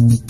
Mm-hmm.